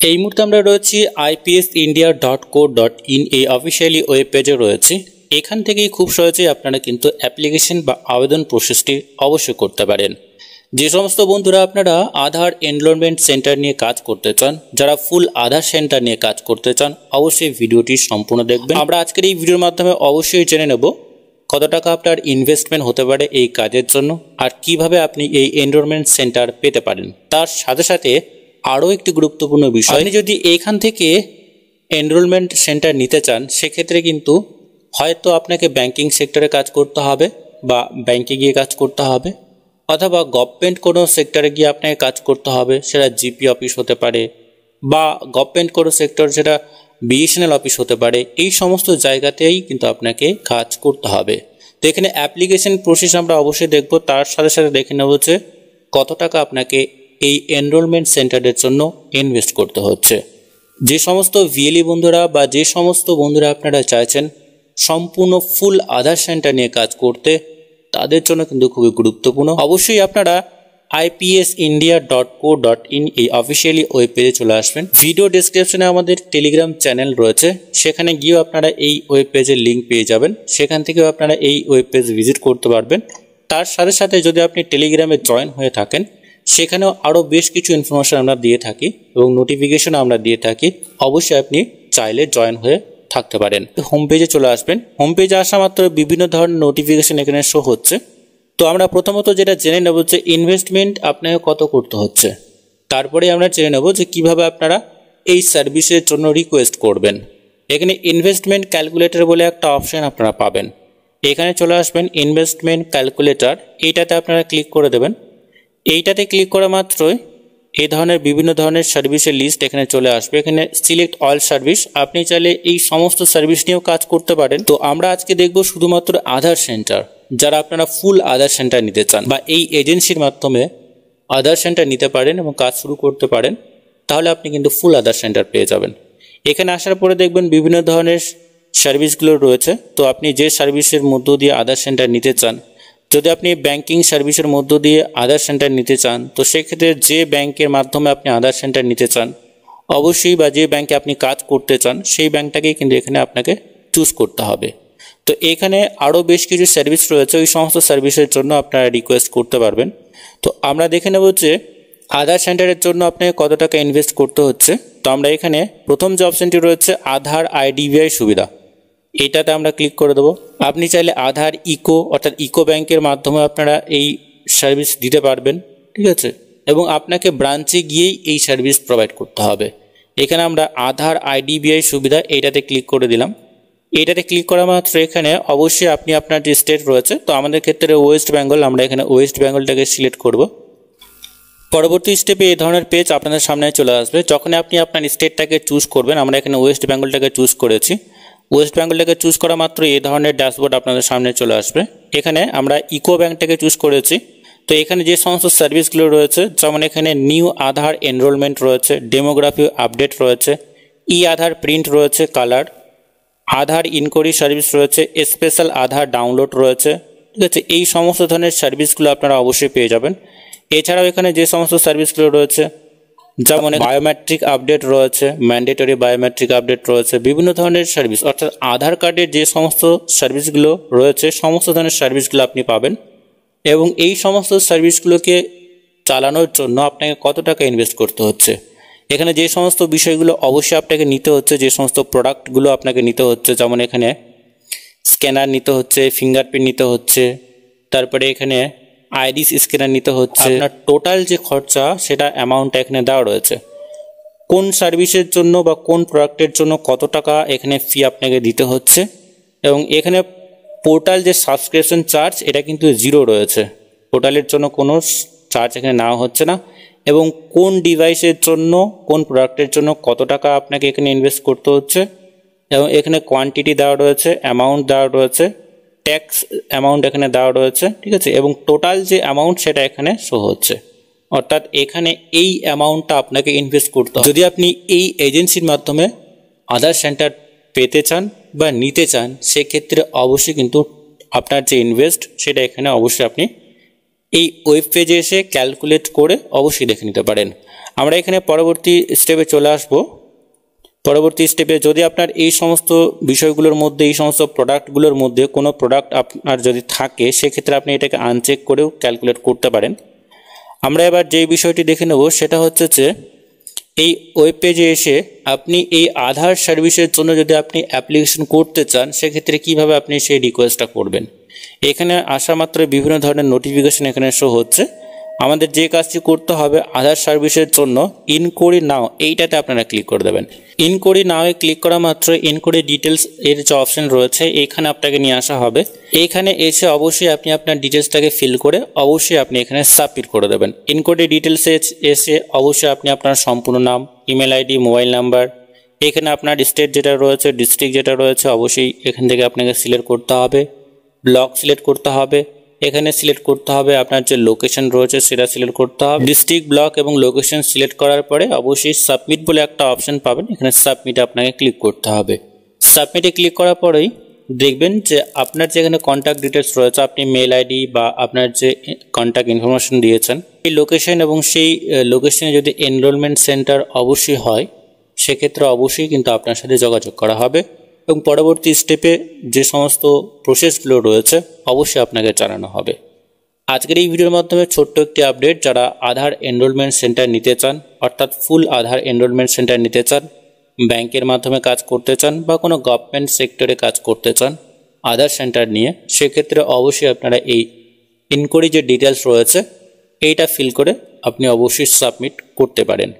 এই মুহূর্তে আমরা রয়েছি IPS India dot co dot in এই অফিসিয়ালি ওয়েব পেজে রয়েছে। এখান থেকেই খুব সহজেই আপনারা কিন্তু অ্যাপ্লিকেশন বা আবেদন প্রসেসটি অবশ্যই করতে পারেন। যে সমস্ত বন্ধুরা আপনারা আধার এনরোলমেন্ট সেন্টার নিয়ে কাজ করতে চান, যারা ফুল আধার সেন্টার নিয়ে কাজ করতে চান, অবশ্যই ভিডিওটি সম্পূর্ণ দেখবেন। আমরা আজকের এই ভিডিওর মাধ্যমে অবশ্যই জেনে নেব কত টাকা আপনার ইনভেস্টমেন্ট হতে পারে এই কাজের জন্য, আর কীভাবে আপনি এই এনরোলমেন্ট সেন্টার পেতে পারেন। তার সাথে সাথে আরও একটি গুরুত্বপূর্ণ বিষয়। আপনি যদি এইখান থেকে এনরোলমেন্ট সেন্টার নিতে চান, সেক্ষেত্রে কিন্তু হয়তো আপনাকে ব্যাংকিং সেক্টরে কাজ করতে হবে বা ব্যাংকে গিয়ে কাজ করতে হবে, অথবা গভর্নমেন্ট কোনো সেক্টরে গিয়ে আপনাকে কাজ করতে হবে, সেটা জিপি অফিস হতে পারে, বা গভর্নমেন্ট কোনো সেক্টর যেটা বিএসএনএল অফিস হতে পারে, এই সমস্ত জায়গাতেই কিন্তু আপনাকে কাজ করতে হবে। তো এখানে অ্যাপ্লিকেশন প্রসেস আমরা অবশ্যই দেখব, তার সাথে সাথে দেখে নেব যে কত টাকা আপনাকে এই এনরোলমেন্ট সেন্টারের জন্য ইনভেস্ট করতে হচ্ছে। যে সমস্ত ভিএলই বন্ধুরা বা যে সমস্ত বন্ধুরা আপনারা চাইছেন সম্পূর্ণ ফুল আধার সেন্টার নিয়ে কাজ করতে, তাদের জন্য কিন্তু খুবই গুরুত্বপূর্ণ। অবশ্যই আপনারা IPS India dot co dot in এই অফিসিয়ালি ওয়েব পেজে চলে আসবেন। ভিডিও ডিসক্রিপশনে আমাদের টেলিগ্রাম চ্যানেল রয়েছে। সেখানে গিয়েও আপনারা এই ওয়েব পেজের লিঙ্ক পেয়ে যাবেন। সেখান থেকেও আপনারা এই ওয়েব পেজ ভিজিট করতে পারবেন। তার সাথে সাথে যদি আপনি টেলিগ্রামে জয়েন হয়ে থাকেন সেখানেও আরও বেশ কিছু ইনফরমেশন আমরা দিয়ে থাকি এবং নোটিফিকেশন আমরা দিয়ে থাকি। অবশ্যই আপনি চাইলে জয়েন হয়ে থাকতে পারেন। হোম পেজে চলে আসবেন। হোম পেজে আসা মাত্র বিভিন্ন ধরনের নোটিফিকেশন এখানে শো হচ্ছে। তো আমরা প্রথমত যেটা জেনে নেব যে ইনভেস্টমেন্ট আপনাকে কত করতে হচ্ছে। তারপরে আমরা জেনে নেব যে কীভাবে আপনারা এই সার্ভিসের জন্য রিকোয়েস্ট করবেন। এখানে ইনভেস্টমেন্ট ক্যালকুলেটর বলে একটা অপশান আপনারা পাবেন। এখানে চলে আসবেন ইনভেস্টমেন্ট ক্যালকুলেটর এইটাতে আপনারা ক্লিক করে দেবেন। এইটাতে ক্লিক করা মাত্রই এই ধরনের বিভিন্ন ধরনের সার্ভিসের লিস্ট এখানে চলে আসবে। এখানে সিলেক্ট অল সার্ভিস আপনি চাইলে এই সমস্ত সার্ভিস নিয়েও কাজ করতে পারেন। তো আমরা আজকে দেখব শুধুমাত্র আধার সেন্টার যারা আপনারা ফুল আধার সেন্টার নিতে চান বা এই এজেন্সির মাধ্যমে আধার সেন্টার নিতে পারেন এবং কাজ শুরু করতে পারেন, তাহলে আপনি কিন্তু ফুল আধার সেন্টার পেয়ে যাবেন। এখানে আসার পরে দেখবেন বিভিন্ন ধরনের সার্ভিসগুলো রয়েছে। তো আপনি যে সার্ভিসের মধ্য দিয়ে আধার সেন্টার নিতে চান যদি আপনি ব্যাংকিং সার্ভিসের মধ্য দিয়ে আধার সেন্টার নিতে চান, তো সেক্ষেত্রে যে ব্যাংকের মাধ্যমে আপনি আধার সেন্টার নিতে চান, অবশ্যই বা যে ব্যাংকে আপনি কাজ করতে চান, সেই ব্যাংকটাকেই কিন্তু এখানে আপনাকে চুজ করতে হবে। তো এখানে আরও বেশ কিছু সার্ভিস রয়েছে, ওই সমস্ত সার্ভিসের জন্য আপনারা রিকোয়েস্ট করতে পারবেন। তো আমরা দেখে নেব যে আধার সেন্টারের জন্য আপনাকে কত টাকা ইনভেস্ট করতে হচ্ছে। তো আমরা এখানে প্রথম যে অপশানটি রয়েছে, আধার আইডিবিআই সুবিধা। এটাতে আমরা ক্লিক করে দেবো। আপনি চাইলে আধার ইকো অর্থাৎ ইকো ব্যাংকের মাধ্যমে আপনারা এই সার্ভিস দিতে পারবেন, ঠিক আছে? এবং আপনাকে ব্রাঞ্চে গিয়েই এই সার্ভিস প্রোভাইড করতে হবে। এখানে আমরা আধার আইডিবিআই সুবিধা এইটাতে ক্লিক করে দিলাম। এইটাতে ক্লিক করা মাত্র এখানে অবশ্যই আপনি আপনার যে স্টেট রয়েছে, তো আমাদের ক্ষেত্রে ওয়েস্ট বেঙ্গল আমরা এখানে ওয়েস্ট বেঙ্গলটাকে সিলেক্ট করব। পরবর্তী স্টেপে এই ধরনের পেজ আপনাদের সামনে চলে আসবে। যখন আপনি আপনার স্টেটটাকে চুজ করবেন, আমরা এখানে ওয়েস্ট বেঙ্গলটাকে চুজ করেছি। ওয়েস্ট বেঙ্গলটাকে চুজ করা মাত্র এই ধরনের ড্যাশবোর্ড আপনাদের সামনে চলে আসবে। এখানে আমরা ইকো ব্যাংকটাকে চুজ করেছি। তো এখানে যে সমস্ত সার্ভিসগুলো রয়েছে, যেমন এখানে নিউ আধার এনরোলমেন্ট রয়েছে ডেমোগ্রাফি আপডেট রয়েছে ই আধার প্রিন্ট রয়েছে কালার আধার ইনকোয়ারি সার্ভিস রয়েছে স্পেশাল আধার ডাউনলোড রয়েছে, ঠিক আছে? এই সমস্ত ধরনের সার্ভিসগুলো আপনারা অবশ্যই পেয়ে যাবেন। এছাড়াও এখানে যে সমস্ত সার্ভিসগুলো রয়েছে যেমন বায়োমেট্রিক আপডেট রয়েছে ম্যান্ডেটরি বায়োমেট্রিক আপডেট রয়েছে, বিভিন্ন ধরনের সার্ভিস অর্থাৎ আধার কার্ডের যে সমস্ত সার্ভিসগুলো রয়েছে, সমস্ত ধরনের সার্ভিসগুলো আপনি পাবেন এবং এই সমস্ত সার্ভিসগুলোকে চালানোর জন্য আপনাকে কত টাকা ইনভেস্ট করতে হচ্ছে? এখানে যে সমস্ত বিষয়গুলো অবশ্যই আপনাকে নিতে হচ্ছে, যে সমস্ত প্রোডাক্টগুলো আপনাকে নিতে হচ্ছে, যেমন এখানে স্ক্যানার নিতে হচ্ছে ফিঙ্গারপ্রিন্ট নিতে হচ্ছে, তারপরে এখানে আইরিস স্ক্যানার নিতে হচ্ছে আপনার টোটাল যে খরচা, সেটা অ্যামাউন্টটা এখানে দেওয়া রয়েছে। কোন সার্ভিসের জন্য বা কোন প্রোডাক্টের জন্য কত টাকা এখানে ফি আপনাকে দিতে হচ্ছে? এবং এখানে পোর্টাল যে সাবস্ক্রিপশন চার্জ এটা কিন্তু জিরো রয়েছে। পোর্টালের জন্য কোনো চার্জ এখানে নেওয়া হচ্ছে না। এবং কোন ডিভাইসের জন্য, কোন প্রোডাক্টের জন্য কত টাকা আপনাকে এখানে ইনভেস্ট করতে হচ্ছে? এবং এখানে কোয়ান্টিটি দেওয়া রয়েছে অ্যামাউন্ট দেওয়া রয়েছে। ট্যাক্স অ্যামাউন্ট এখানে দেওয়া রয়েছে, ঠিক আছে? এবং টোটাল যে অ্যামাউন্ট সেটা এখানে শো হচ্ছে। অর্থাৎ এখানে এই অ্যামাউন্টটা আপনাকে ইনভেস্ট করতে হবে। যদি আপনি এই এজেন্সির মাধ্যমে আধার সেন্টার পেতে চান বা নিতে চান, সেক্ষেত্রে অবশ্যই কিন্তু আপনার যে ইনভেস্ট সেটা এখানে অবশ্যই আপনি এই ওয়েব পেজে এসে ক্যালকুলেট করে অবশ্যই দেখে নিতে পারেন। আমরা এখানে পরবর্তী স্টেপে চলে আসব। পরবর্তী স্টেপে যদি আপনার এই সমস্ত বিষয়গুলোর মধ্যে, এই সমস্ত প্রোডাক্টগুলোর মধ্যে কোনো প্রোডাক্ট আপনার যদি থাকে, সেক্ষেত্রে আপনি এটাকে আনচেক করেও ক্যালকুলেট করতে পারেন। আমরা এবার যেই বিষয়টি দেখে নেব, সেটা হচ্ছে যে এই ওয়েব পেজে এসে আপনি এই আধার সার্ভিসের জন্য যদি আপনি অ্যাপ্লিকেশন করতে চান, সেক্ষেত্রে কীভাবে আপনি সেই রিকোয়েস্টটা করবেন? এখানে আসা মাত্র বিভিন্ন ধরনের নোটিফিকেশন এখানে শো হচ্ছে। আমাদের যে কাজটি করতে হবে আধার সার্ভিসের জন্য ইনকোয়ারি নাও এইটাতে আপনারা ক্লিক করে দেবেন। ইনকোয়ারি নাওয়ে ক্লিক করা মাত্র ইনকোয়ারি ডিটেলস এর যে অপশন রয়েছে, এইখানে আপনাকে নিয়ে আসা হবে। এইখানে এসে অবশ্যই আপনি আপনার ডিটেলসটাকে ফিল করে অবশ্যই আপনি এখানে সাবমিট করে দেবেন। ইনকোয়ারি ডিটেলসে এসে অবশ্যই আপনি আপনার সম্পূর্ণ নাম ইমেল আইডি মোবাইল নাম্বার এখানে আপনার স্টেট যেটা রয়েছে ডিস্ট্রিক্ট যেটা রয়েছে, অবশ্যই এখান থেকে আপনাকে সিলেক্ট করতে হবে। ব্লক সিলেক্ট করতে হবে। এখানে সিলেক্ট করতে হবে আপনার যে লোকেশন রয়েছে সেটা সিলেক্ট করতে হবে। ডিস্ট্রিক্ট ব্লক এবং লোকেশন সিলেক্ট করার পরে অবশ্যই সাবমিট বলে একটা অপশন পাবেন। এখানে সাবমিট আপনাকে ক্লিক করতে হবে। সাবমিটে ক্লিক করার পরেই দেখবেন যে আপনার যেখানে কন্ট্যাক্ট ডিটেলস রয়েছে, আপনি মেল আইডি বা আপনার যে কন্ট্যাক্ট ইনফরমেশন দিয়েছেন এই লোকেশন এবং সেই লোকেশনে যদি এনরোলমেন্ট সেন্টার অবশ্যই হয়, সেক্ষেত্রে অবশ্যই কিন্তু আপনার সাথে যোগাযোগ করা হবে। এবং পরবর্তী স্টেপে যে সমস্ত প্রসেসগুলো রয়েছে, অবশ্যই আপনাকে জানানো হবে। আজকের এই ভিডিওর মাধ্যমে ছোট্ট একটি আপডেট যারা আধার এনরোলমেন্ট সেন্টার নিতে চান, অর্থাৎ ফুল আধার এনরোলমেন্ট সেন্টার নিতে চান ব্যাংকের মাধ্যমে কাজ করতে চান বা কোনো গভর্নমেন্ট সেক্টরে কাজ করতে চান, আধার সেন্টার নিয়ে, সেক্ষেত্রে অবশ্যই আপনারা এই ইনকোয়ারি যে ডিটেলস রয়েছে, এইটা ফিল করে আপনি অবশ্যই সাবমিট করতে পারেন।